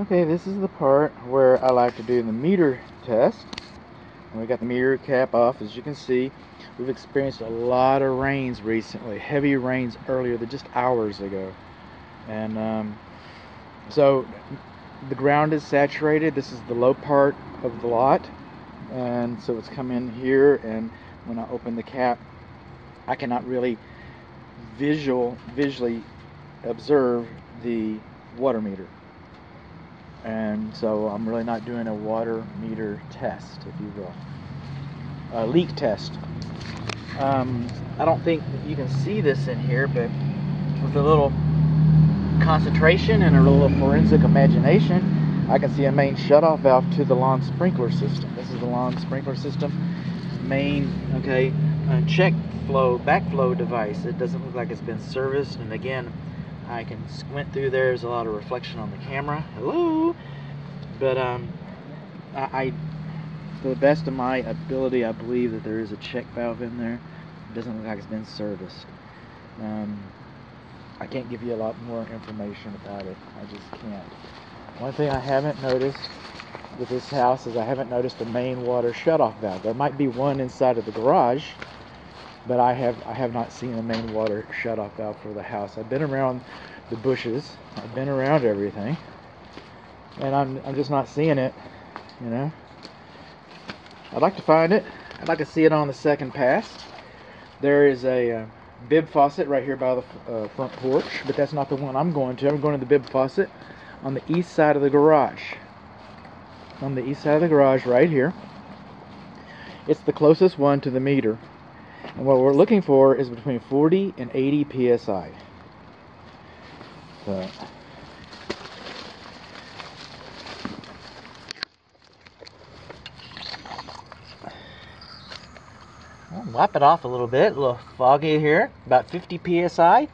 Okay, this is the part where I like to do the meter test. And we got the meter cap off, as you can see. We've experienced a lot of rains recently, heavy rains earlier, than just hours ago. And um, so the ground is saturated. This is the low part of the lot. And so it's come in here, and when I open the cap, I cannot really visual visually observe the water meter and so I'm really not doing a water meter test, if you will, a leak test. Um, I don't think you can see this in here, but with a little concentration and a little forensic imagination, I can see a main shutoff valve to the lawn sprinkler system. This is the lawn sprinkler system main, okay, uh, check flow, backflow device. It doesn't look like it's been serviced, and again, I can squint through there. There's a lot of reflection on the camera. Hello. But um, I, I, to the best of my ability, I believe that there is a check valve in there. It doesn't look like it's been serviced. Um, I can't give you a lot more information about it. I just can't. One thing I haven't noticed with this house is I haven't noticed a main water shutoff valve. There might be one inside of the garage but I have I have not seen a main water shut-off valve for the house. I've been around the bushes. I've been around everything, and I'm I'm just not seeing it. You know. I'd like to find it. I'd like to see it on the second pass. There is a uh, bib faucet right here by the uh, front porch, but that's not the one I'm going to. I'm going to the bib faucet on the east side of the garage. On the east side of the garage, right here. It's the closest one to the meter. And what we're looking for is between 40 and 80 psi. So, I'll wipe it off a little bit, a little foggy here, about 50 psi.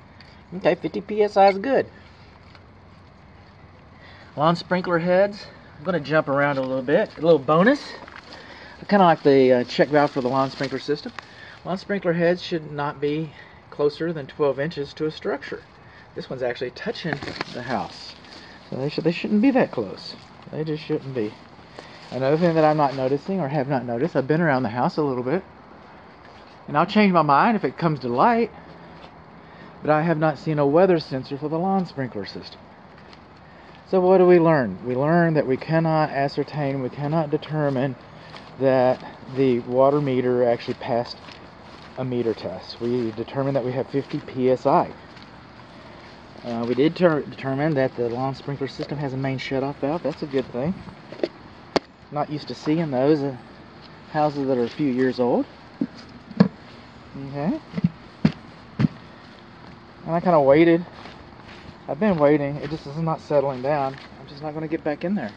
Okay, 50 psi is good. Lawn sprinkler heads. I'm going to jump around a little bit. A little bonus. I Kind of like the uh, check valve for the lawn sprinkler system. Lawn sprinkler heads should not be closer than 12 inches to a structure. This one's actually touching the house. So they, should, they shouldn't be that close. They just shouldn't be. Another thing that I'm not noticing or have not noticed, I've been around the house a little bit. And I'll change my mind if it comes to light. But I have not seen a weather sensor for the lawn sprinkler system. So what do we learn? We learn that we cannot ascertain, we cannot determine that the water meter actually passed a meter test. We determined that we have 50 psi. Uh, we did determine that the lawn sprinkler system has a main shut-off valve. That's a good thing. Not used to seeing those in houses that are a few years old. Okay. And I kind of waited. I've been waiting. It just is not settling down. I'm just not going to get back in there.